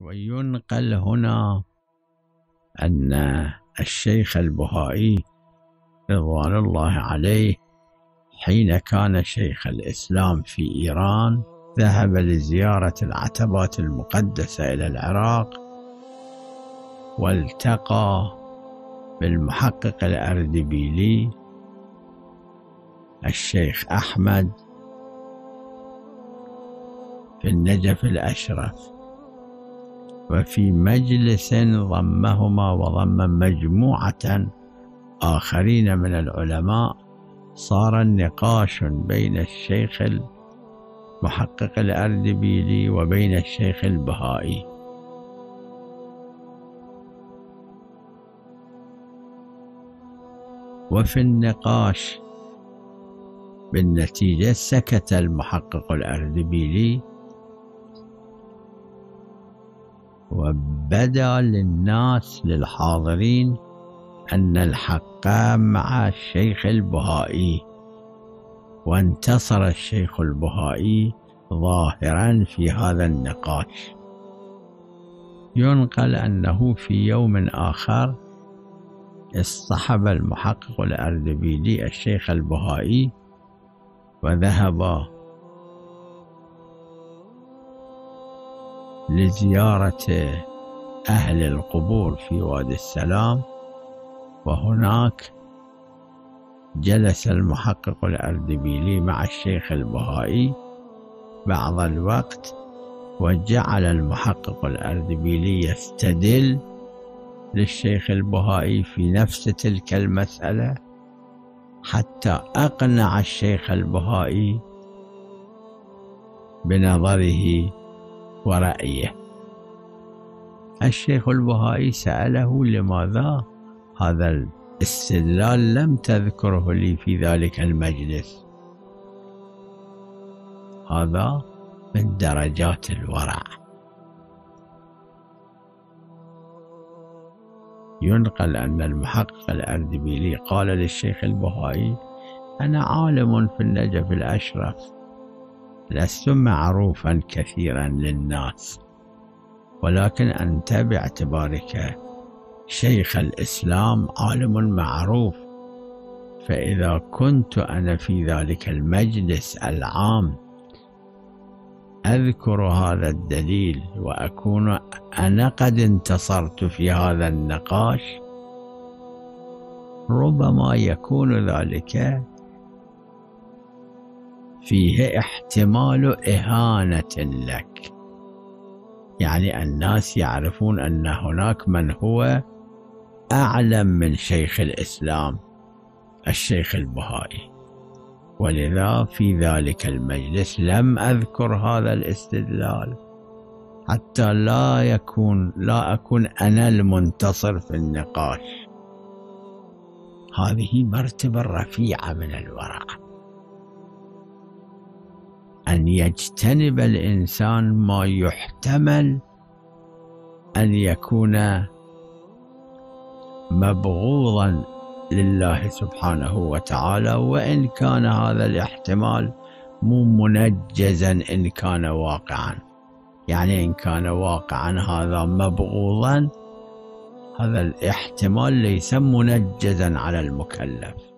وينقل هنا أن الشيخ البهائي رضوان الله عليه حين كان شيخ الإسلام في إيران ذهب لزيارة العتبات المقدسة إلى العراق والتقى بالمحقق الأردبيلي الشيخ أحمد في النجف الأشرف. وفي مجلس ضمهما وضم مجموعة آخرين من العلماء صار النقاش بين الشيخ المحقق الأردبيلي وبين الشيخ البهائي. وفي النقاش بالنتيجة سكت المحقق الأردبيلي وبدأ للناس للحاضرين أن الحق مع الشيخ البهائي. وانتصر الشيخ البهائي ظاهرا في هذا النقاش. ينقل أنه في يوم آخر اصطحب المحقق الأردبيلي الشيخ البهائي وذهب لزيارة أهل القبور في وادي السلام وهناك جلس المحقق الأردبيلي مع الشيخ البهائي بعض الوقت وجعل المحقق الأردبيلي يستدل للشيخ البهائي في نفس تلك المسألة حتى أقنع الشيخ البهائي بنظره ورأيه. الشيخ البهائي سأله لماذا هذا الاستدلال لم تذكره لي في ذلك المجلس؟ هذا من درجات الورع. ينقل أن المحقق الأردبيلي قال للشيخ البهائي أنا عالم في النجف الأشرف. لست معروفا كثيرا للناس ولكن أنت باعتبارك شيخ الإسلام عالم معروف. فإذا كنت أنا في ذلك المجلس العام أذكر هذا الدليل وأكون أنا قد انتصرت في هذا النقاش. ربما يكون ذلك فيه احتمال إهانة لك. يعني الناس يعرفون أن هناك من هو أعلم من شيخ الإسلام الشيخ البهائي. ولذا في ذلك المجلس لم أذكر هذا الاستدلال. حتى لا يكون لا أكون أنا المنتصر في النقاش. هذه مرتبة رفيعة من الورع أن يجتنب الإنسان ما يحتمل أن يكون مبغوضا لله سبحانه وتعالى وإن كان هذا الاحتمال مو منجزا إن كان واقعا. يعني إن كان واقعا هذا مبغوضا هذا الاحتمال ليس منجزا على المكلف.